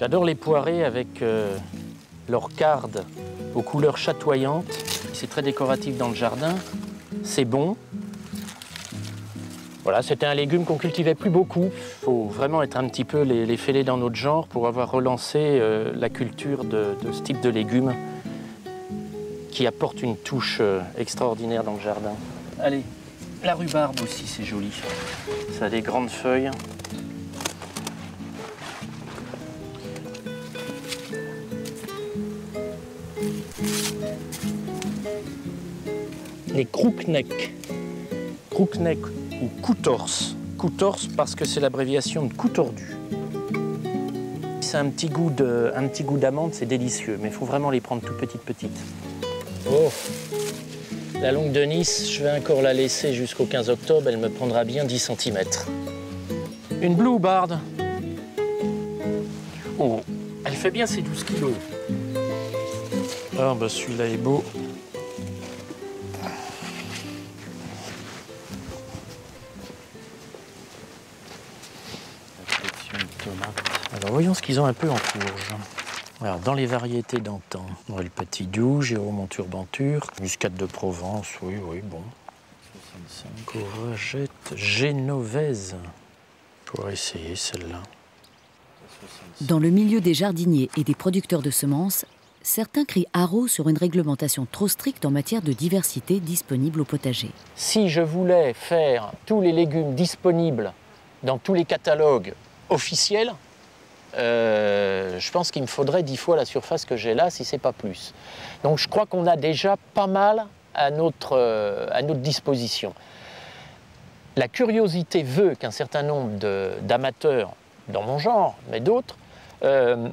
J'adore les poirées avec euh, leur carde aux couleurs chatoyantes. C'est très décoratif dans le jardin. C'est bon. Voilà, c'était un légume qu'on cultivait plus beaucoup. Il faut vraiment être un petit peu les, fêlés dans notre genre pour avoir relancé euh, la culture de, de ce type de légumes qui apporte une touche euh, extraordinaire dans le jardin. Allez, la rhubarbe aussi, c'est joli. Ça a des grandes feuilles. Les crooknecks. Crookneck ou coutorse. Coutorse parce que c'est l'abréviation de coup tordu. C'est un petit goût de, un petit goût d'amande, c'est délicieux, mais il faut vraiment les prendre tout petites petites. Oh, la longue de Nice, je vais encore la laisser jusqu'au 15 octobre, elle me prendra bien 10 cm. Une Blue Bard. Oh, elle fait bien ses 12 kilos. Ah bah celui-là est beau. Alors voyons ce qu'ils ont un peu en courge. Alors, dans les variétés d'antan, on a le petit doux, Jérôme turbanture, muscade de Provence, oui, oui, bon. 65. Courgette génovaise. Pour essayer celle-là. Dans le milieu des jardiniers et des producteurs de semences, certains crient haro sur une réglementation trop stricte en matière de diversité disponible au potager. Si je voulais faire tous les légumes disponibles dans tous les catalogues officiels, euh, je pense qu'il me faudrait dix fois la surface que j'ai là, si c'est pas plus. Donc je crois qu'on a déjà pas mal à notre, euh, disposition. La curiosité veut qu'un certain nombre d'amateurs, dans mon genre, mais d'autres, euh,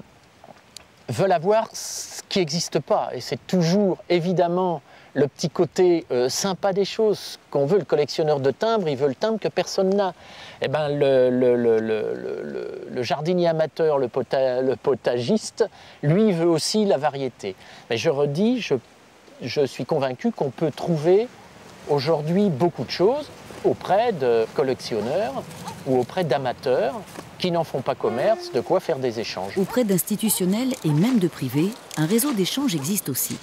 veulent avoir ce qui n'existe pas. Et c'est toujours, évidemment, le petit côté euh, sympa des choses qu'on veut. Le collectionneur de timbres, il veut le timbre que personne n'a. Eh ben, le, le- le- le- jardinier amateur, le potagiste, lui veut aussi la variété. Mais je redis, je, je suis convaincu qu'on peut trouver aujourd'hui beaucoup de choses auprès de collectionneurs ou auprès d'amateurs qui n'en font pas commerce, de quoi faire des échanges. Auprès d'institutionnels et même de privés, un réseau d'échanges existe aussi.